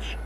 much.